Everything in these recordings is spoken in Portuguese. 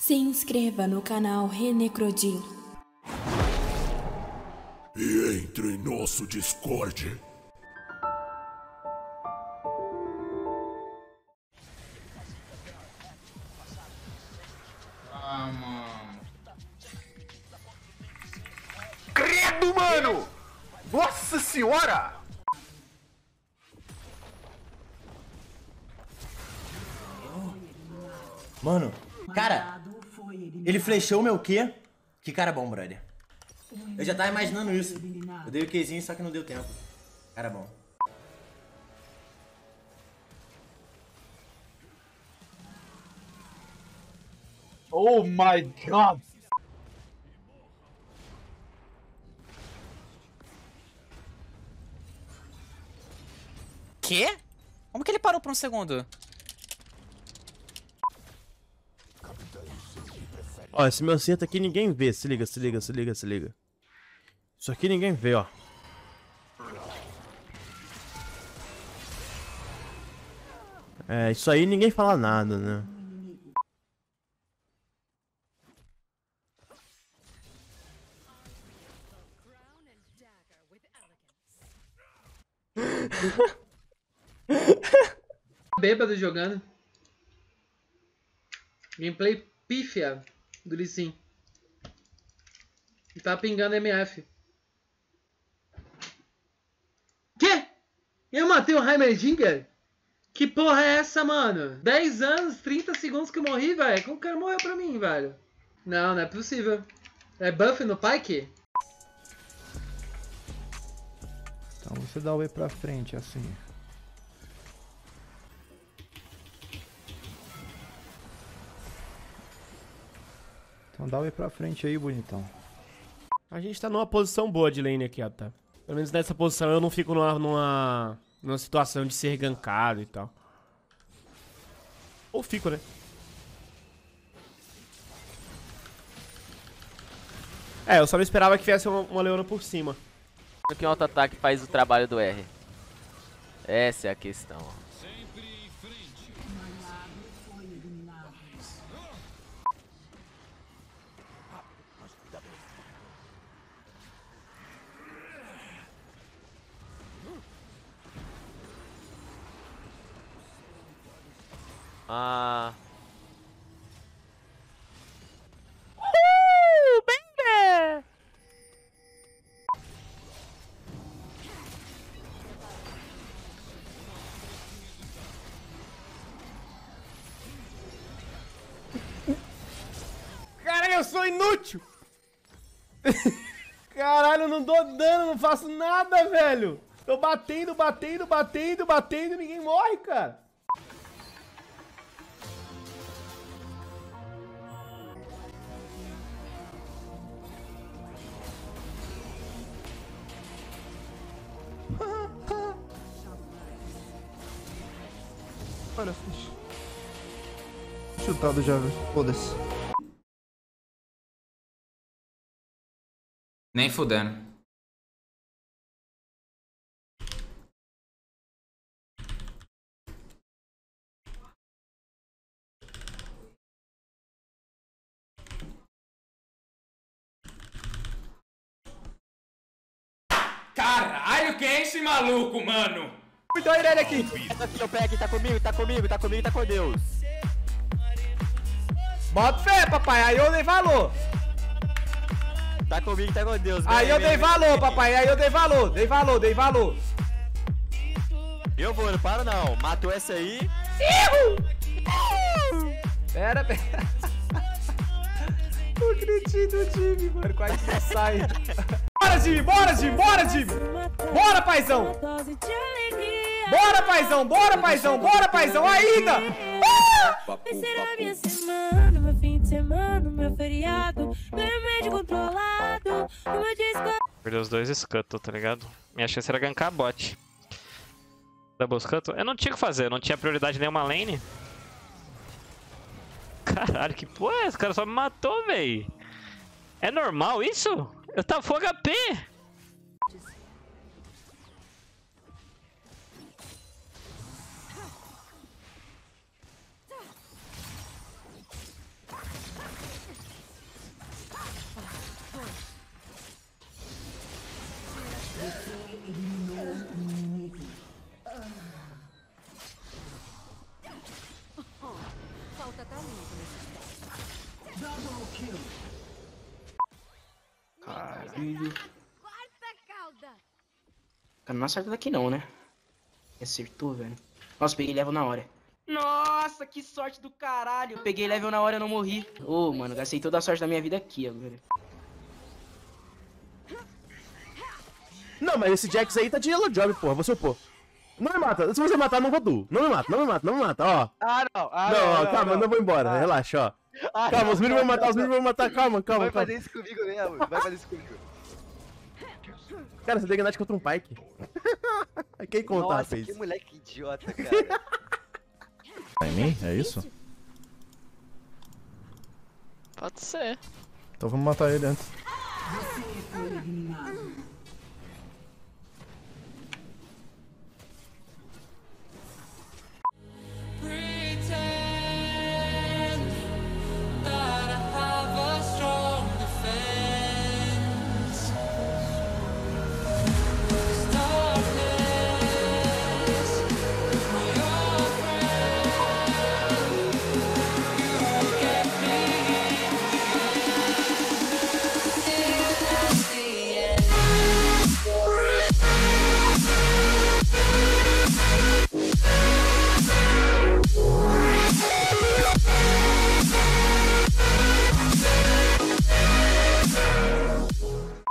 Se inscreva no canal Renecrodin. E entre em nosso Discord. Ah, mano. Credo, mano! Nossa senhora! Mano, cara, ele flechou o meu quê? Que cara bom, brother. Eu já tava imaginando isso. Eu dei o Qzinho, só que não deu tempo. Cara bom. Oh my god! Quê? Como que ele parou por um segundo? Ó, esse meu acerto aqui ninguém vê. Se liga, se liga, se liga, se liga. Isso aqui ninguém vê, ó. É, isso aí ninguém fala nada, né? Bêbado jogando. Gameplay pífia do tá pingando MF. Quê? Eu matei o Heimerdinger? Que porra é essa, mano? 10 anos, 30 segundos que eu morri, velho. Como o cara morreu pra mim, velho? Não, não é possível. É buff no Pike? Então você dá o E pra frente, assim. Dá o E pra frente aí, bonitão. A gente tá numa posição boa de lane aqui, ó, tá? Pelo menos nessa posição eu não fico numa, numa, numa situação de ser gankado e tal. Ou fico, né? É, eu só não esperava que viesse uma, uma leona por cima. que um auto-ataque faz o trabalho do R? Essa é a questão. Ah. Uh, baby! Caralho, eu sou inútil! Caralho, eu não dou dano, não faço nada, velho! Tô batendo, batendo, batendo, batendo ninguém morre, cara! Olha, ficha. Chutado já. Foda-se. Nem fudendo. Caralho, quem é esse maluco, mano? Então ele aqui. Aqui, eu pego, tá comigo, tá comigo, tá comigo, tá com Deus. Bota fé, papai. Aí eu dei valor. Tá comigo, tá com Deus. Aí eu dei valor, papai. Aí eu dei valor. Dei valor, dei valor. Eu vou, não para não. Matou essa aí. Pera, pera. o gritinho do time, mano. Quase que sai. Bora, time. Bora, time. Bora, time. Bora, paizão. Bora, paizão. Bora, paizão. Bora, paizão. Ainda. Vai ser a minha semana, meu fim de semana, meu feriado, meu remédio controlado, o meu disco. Perdeu os dois Scuttle, tá ligado? Minha chance era gankar bot. Double Scuttle? Eu não tinha o que fazer, eu não tinha prioridade nenhuma lane. Caralho, que porra é essa? O cara só me matou, véi. É normal isso? Eu tava full HP. Filho. Cara, não acerta daqui não, né? Acertou, velho. Nossa, peguei level na hora. Nossa, que sorte do caralho. Peguei level na hora e não morri. Ô, mano, gastei toda a sorte da minha vida aqui agora. Não, mas esse Jax aí tá de yellow job, porra. Você pô. Não me mata. Se você matar, não vou tu. Não me mata, não me mata, não me mata, ó. Ah, não. Ah, não, não, ó, não, calma, não. não vou embora. Ah. Relaxa, ó. Ah, calma, não, os meninos vão matar, não, os meninos vão matar. Calma, calma, Vai calma. fazer isso comigo mesmo. Vai fazer isso comigo. Cara, você tem que andar contra um Pike. Quem conta, Nossa, fez? que moleque idiota, cara. Em mim? É isso? Pode ser. Então vamos matar ele antes.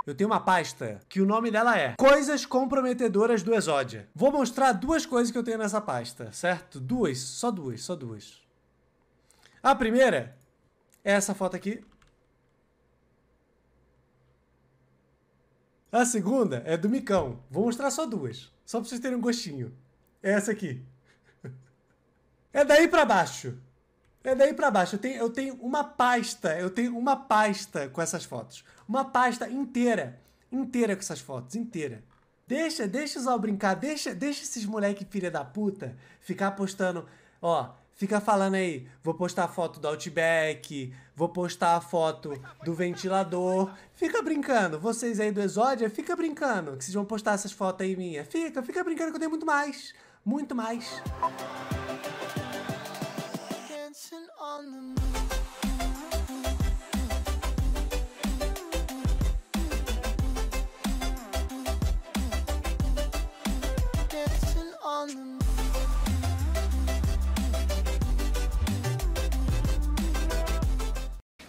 Eu tenho uma pasta que o nome dela é Coisas Comprometedoras do Exódia. Vou mostrar duas coisas que eu tenho nessa pasta, certo? Duas, só duas, só duas. A primeira é essa foto aqui. A segunda é do Micão. Vou mostrar só duas, só pra vocês terem um gostinho. É essa aqui. É daí pra baixo. É daí pra baixo. Eu tenho, eu tenho uma pasta. Eu tenho uma pasta com essas fotos. Uma pasta inteira. Inteira com essas fotos. Inteira. Deixa, deixa o Zal brincar. Deixa, deixa esses moleque filha da puta ficar postando. Ó, fica falando aí. Vou postar a foto do Outback. Vou postar a foto do ventilador. Fica brincando. Vocês aí do Exódia, fica brincando. Que vocês vão postar essas fotos aí minha. Fica, fica brincando que eu tenho muito mais. Muito mais. O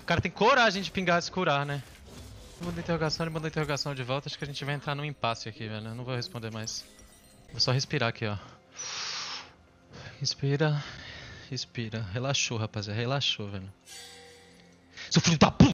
cara tem coragem de pingar se curar, né? Manda interrogação, ele manda interrogação de volta. Acho que a gente vai entrar num impasse aqui, velho. Eu não vou responder mais. Vou só respirar aqui, ó. Respira. Respira. Relaxou, rapaziada. Relaxou, velho. Seu filho da puta!